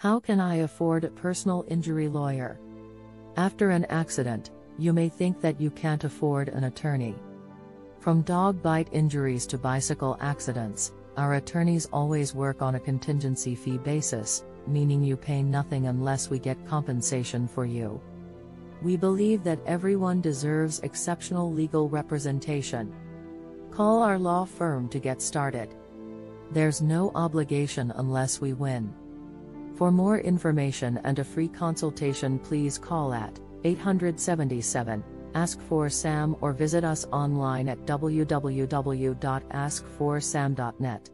How can I afford a personal injury lawyer? After an accident, you may think that you can't afford an attorney. From dog bite injuries to bicycle accidents, our attorneys always work on a contingency fee basis, meaning you pay nothing unless we get compensation for you. We believe that everyone deserves exceptional legal representation. Call our law firm to get started. There's no obligation unless we win. For more information and a free consultation, please call at 877 Ask for Sam or visit us online at www.askforsam.net.